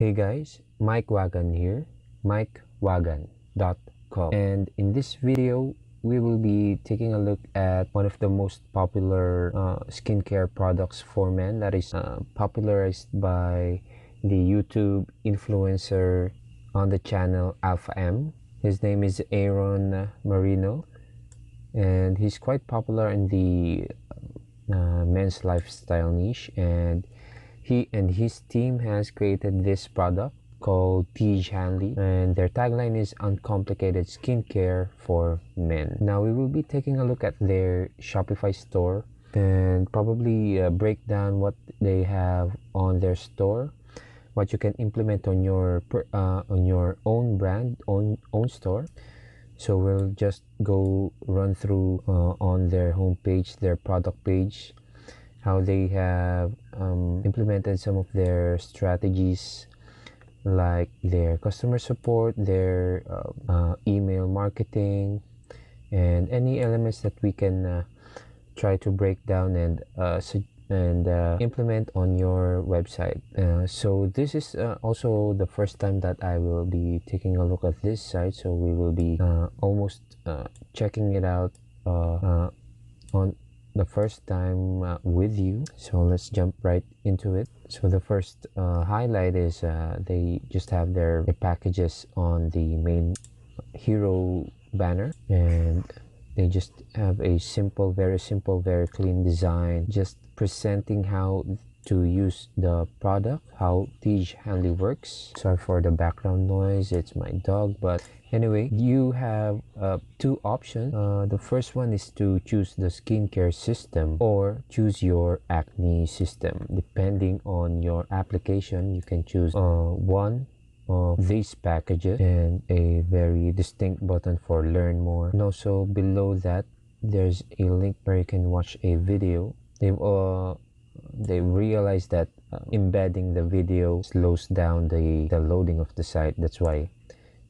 Hey guys, Mike Wagan here, mikewagan.com and in this video we will be taking a look at one of the most popular uh, skincare products for men that is uh, popularized by the YouTube influencer on the channel Alpha M. His name is Aaron Marino and he's quite popular in the uh, men's lifestyle niche and he and his team has created this product called Tiege Hanley and their tagline is uncomplicated skincare for men. Now we will be taking a look at their Shopify store and probably uh, break down what they have on their store what you can implement on your uh, on your own brand own own store so we'll just go run through uh, on their homepage their product page how they have um, implemented some of their strategies like their customer support their uh, uh, email marketing and any elements that we can uh, try to break down and uh, and uh, implement on your website. Uh, so this is also the first time that I will be taking a look at this site. So we will be almost checking it out on the first time uh, with you. So let's jump right into it. So the first uh, highlight is uh, they just have their, their packages on the main hero banner. And they just have a simple very simple very clean design just presenting how to use the product how Tiege Hanley works. Sorry for the background noise it's my dog but anyway you have uh, two options. Uh, the first one is to choose the skincare system or choose your acne system. Depending on your application you can choose uh, one of these packages and a very distinct button for learn more. And also below that there's a link where you can watch a video they've uh, they realized that uh, embedding the video slows down the the loading of the site. That's why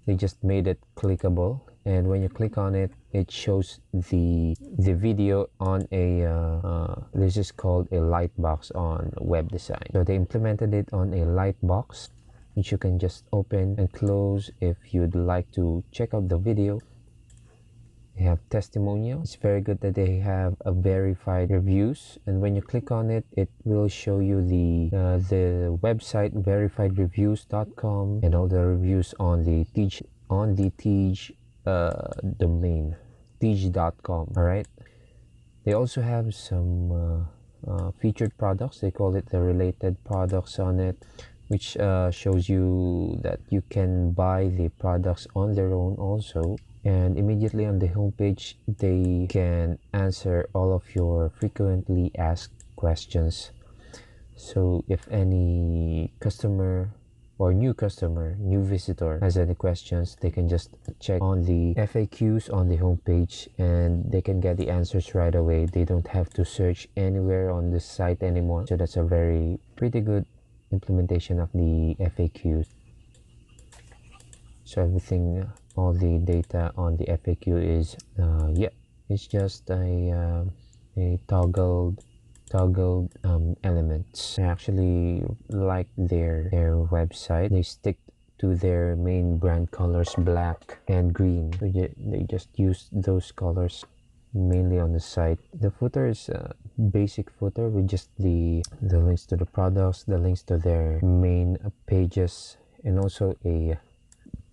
they just made it clickable. And when you click on it it shows the the video on a uh, uh, this is called a light box on web design. So they implemented it on a light box which you can just open and close if you'd like to check out the video they have testimonials it's very good that they have a verified reviews and when you click on it it will show you the uh, the website verifiedreviews.com and all the reviews on the Tiege on the Tiege uh, domain tiege.com all right they also have some uh, uh, featured products. They call it the related products on it which uh, shows you that you can buy the products on their own also and immediately on the homepage they can answer all of your frequently asked questions. So if any customer or new customer new visitor has any questions they can just check on the faqs on the homepage and they can get the answers right away. They don't have to search anywhere on the site anymore. So that's a very pretty good implementation of the FAQs so everything all the data on the FAQ is uh, yeah it's just a uh, a toggled toggled um, elements. I actually like their their website. They stick to their main brand colors black and green. They just use those colors mainly on the site. The footer is a basic footer with just the the links to the products the links to their main pages and also a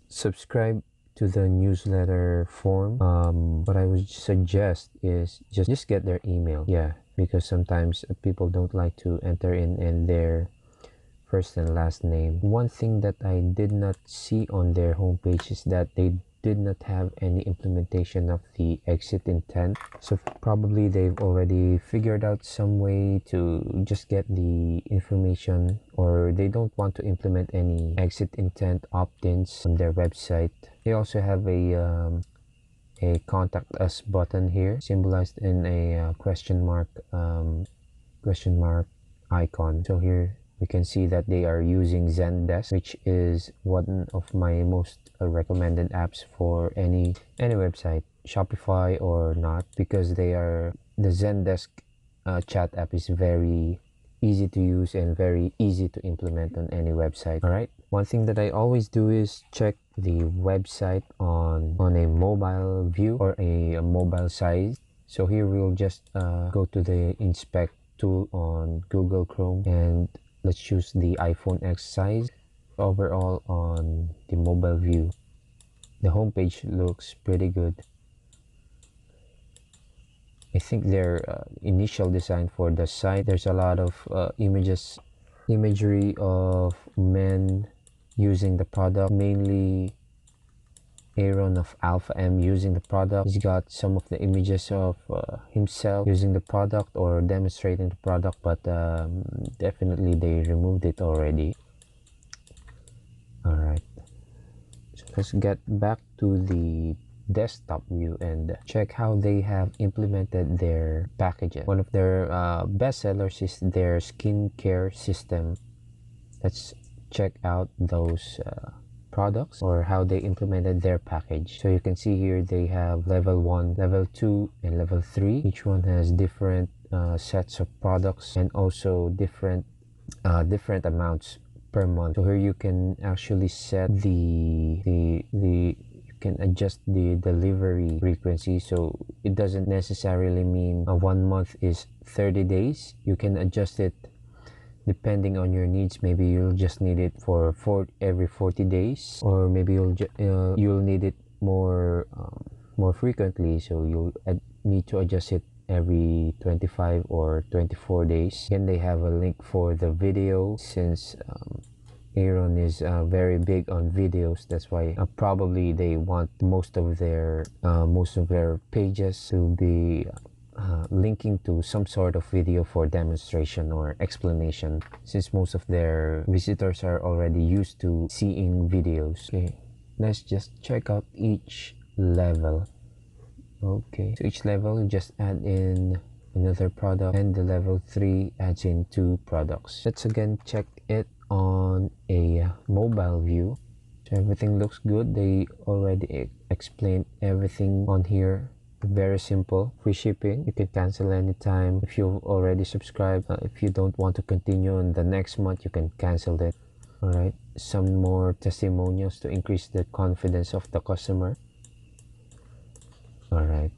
subscribe to the newsletter form. Um, what i would suggest is just just get their email. Yeah because sometimes people don't like to enter in in their first and last name. One thing that i did not see on their homepage is that they did not have any implementation of the exit intent. So probably they've already figured out some way to just get the information or they don't want to implement any exit intent opt-ins on their website. They also have a um, a contact us button here symbolized in a uh, question mark um, question mark icon. So here we can see that they are using Zendesk which is one of my most recommended apps for any any website Shopify or not because they are the Zendesk uh, chat app is very easy to use and very easy to implement on any website. All right. One thing that I always do is check the website on on a mobile view or a, a mobile size. So here we'll just uh, go to the inspect tool on Google Chrome and let's choose the iPhone X size overall on the mobile view the homepage looks pretty good I think their uh, initial design for the site there's a lot of uh, images imagery of men using the product mainly Aaron of Alpha M using the product. He's got some of the images of uh, himself using the product or demonstrating the product, but um, definitely they removed it already. Alright, so let's get back to the desktop view and check how they have implemented their packages. One of their uh, best sellers is their skincare system. Let's check out those uh, products or how they implemented their package so you can see here they have level 1 level 2 and level 3 each one has different uh, sets of products and also different uh, different amounts per month so here you can actually set the the the you can adjust the delivery frequency. So it doesn't necessarily mean a one month is 30 days. You can adjust it depending on your needs. Maybe you'll just need it for for every 40 days or maybe you'll uh, you'll need it more um, more frequently. So you'll need to adjust it every 25 or 24 days. Again they have a link for the video since um, Aaron is uh, very big on videos. That's why uh, probably they want most of their uh, most of their pages to be uh, linking to some sort of video for demonstration or explanation since most of their visitors are already used to seeing videos. Okay let's just check out each level. Okay so each level just add in another product and the level 3 adds in two products. Let's again check it on a mobile view. So everything looks good. They already explained everything on here. Very simple. Free shipping. You can cancel anytime. If you've already subscribed uh, if you don't want to continue in the next month you can cancel it. All right some more testimonials to increase the confidence of the customer. All right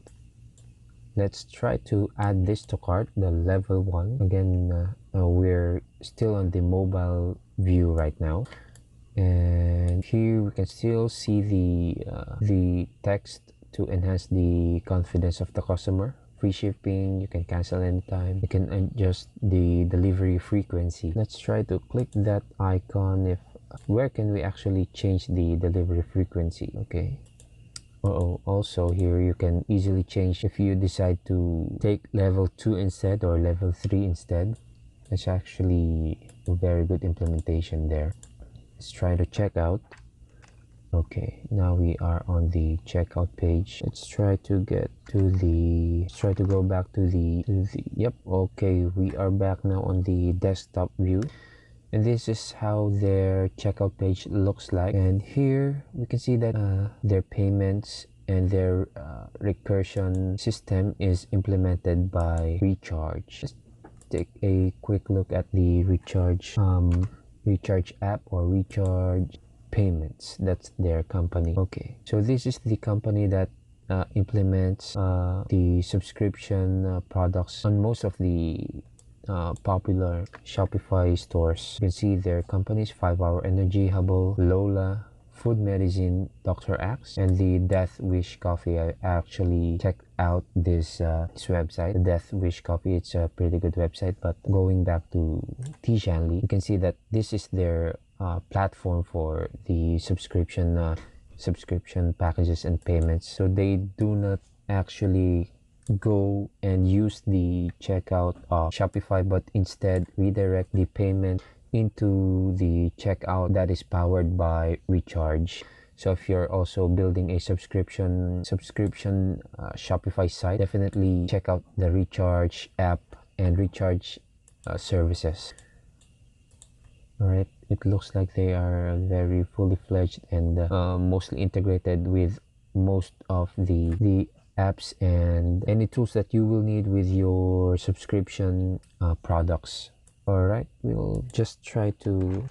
let's try to add this to cart the level one. Again uh, uh, we're still on the mobile view right now. And here we can still see the uh, the text to enhance the confidence of the customer. Free shipping you can cancel anytime. You can adjust the delivery frequency. Let's try to click that icon if where can we actually change the delivery frequency? Okay. Uh oh also here you can easily change if you decide to take level 2 instead or level 3 instead that's actually a very good implementation there. Let's try to check out. Okay now we are on the checkout page. Let's try to get to the let's try to go back to the, to the yep okay we are back now on the desktop view. And this is how their checkout page looks like. And here we can see that uh, their payments and their uh, recursion system is implemented by recharge. Let's take a quick look at the recharge um, recharge app or recharge payments that's their company okay so this is the company that uh, implements uh, the subscription uh, products on most of the uh, popular Shopify stores. You can see their companies 5 Hour Energy, Hubble, Lola, Food Medicine, Dr. Axe, and the Death Wish Coffee. I actually checked out this, uh, this website, the Death Wish Coffee It's a pretty good website, but going back to Tiege Hanley, you can see that this is their uh, platform for the subscription uh, subscription packages and payments. So they do not actually go and use the checkout of Shopify but instead redirect the payment into the checkout that is powered by recharge so if you're also building a subscription subscription uh, shopify site definitely check out the recharge app and recharge uh, services. All right it looks like they are very fully fledged and uh, mostly integrated with most of the the apps and any tools that you will need with your subscription uh, products. All right we'll just try to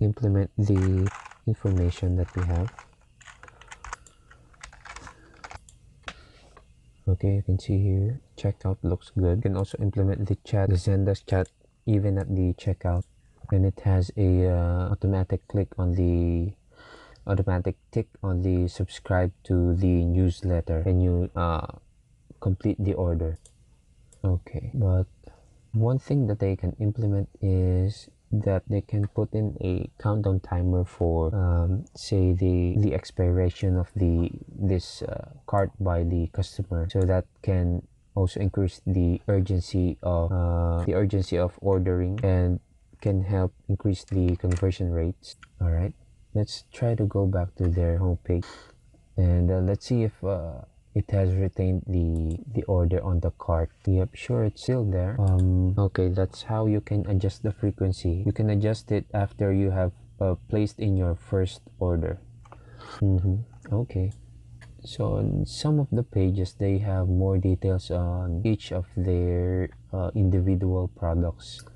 implement the information that we have. Okay you can see here checkout looks good. You can also implement the chat the zendesk chat even at the checkout. And it has a uh, automatic click on the automatic tick on the subscribe to the newsletter. And you uh, complete the order. Okay but one thing that they can implement is that they can put in a countdown timer for um, say the the expiration of the this uh, cart by the customer. So that can also increase the urgency of uh, the urgency of ordering and can help increase the conversion rates. All right let's try to go back to their homepage. And uh, let's see if uh, it has retained the the order on the cart. Yep sure it's still there. Um okay that's how you can adjust the frequency. You can adjust it after you have uh, placed in your first order. Mm -hmm. okay. So on some of the pages they have more details on each of their uh, individual products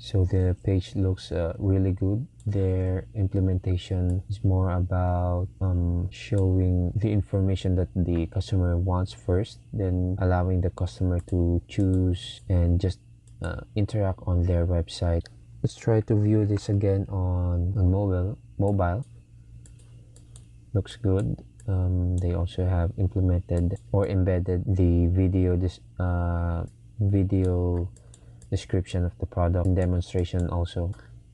so the page looks uh, really good. Their implementation is more about um, showing the information that the customer wants first then allowing the customer to choose and just uh, interact on their website. Let's try to view this again on, on mobile mobile. Looks good. Um, they also have implemented or embedded the video this uh, video description of the product demonstration also.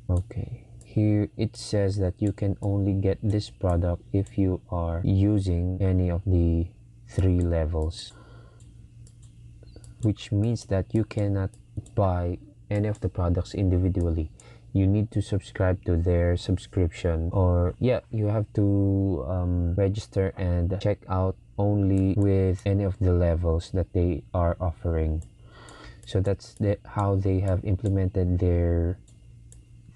Okay here it says that you can only get this product if you are using any of the three levels which means that you cannot buy any of the products individually. You need to subscribe to their subscription or yeah you have to um, register and check out only with any of the levels that they are offering so that's the, how they have implemented their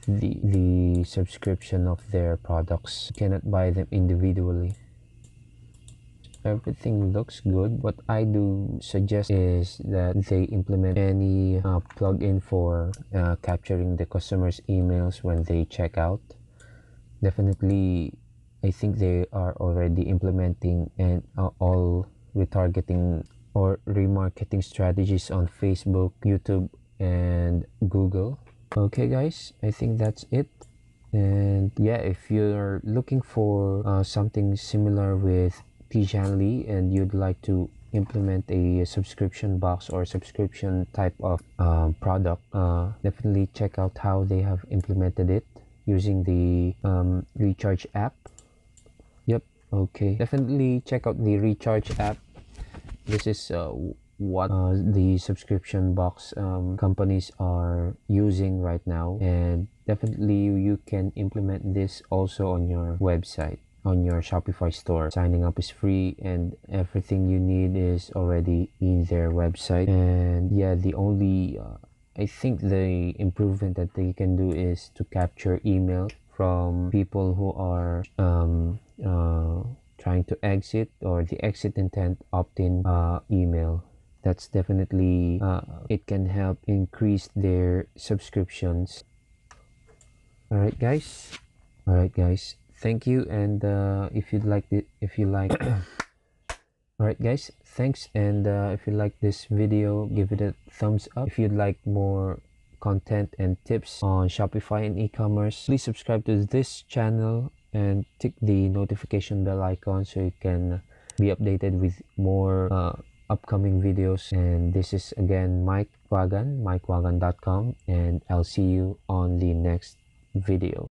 the the subscription of their products. You cannot buy them individually. Everything looks good. What i do suggest is that they implement any uh, plugin for uh, capturing the customers emails when they check out. Definitely i think they are already implementing and uh, all retargeting or remarketing strategies on Facebook, YouTube, and Google. Okay, guys, I think that's it. And yeah, if you're looking for uh, something similar with Tiege Hanley and you'd like to implement a subscription box or subscription type of uh, product, uh, definitely check out how they have implemented it using the um, Recharge app. Yep, okay. Definitely check out the Recharge app this is uh, what uh, the subscription box um, companies are using right now. And definitely you can implement this also on your website on your shopify store. Signing up is free and everything you need is already in their website. And yeah the only uh, i think the improvement that they can do is to capture email from people who are um, uh, trying to exit or the exit intent opt-in uh, email. That's definitely uh, it can help increase their subscriptions. All right guys. All right guys. Thank you and uh, if you'd like it if you like all right guys. Thanks and uh, if you like this video give it a thumbs up. If you'd like more content and tips on shopify and e-commerce please subscribe to this channel and tick the notification bell icon so you can be updated with more uh, upcoming videos. And this is again mike wagan mikewagan.com and i'll see you on the next video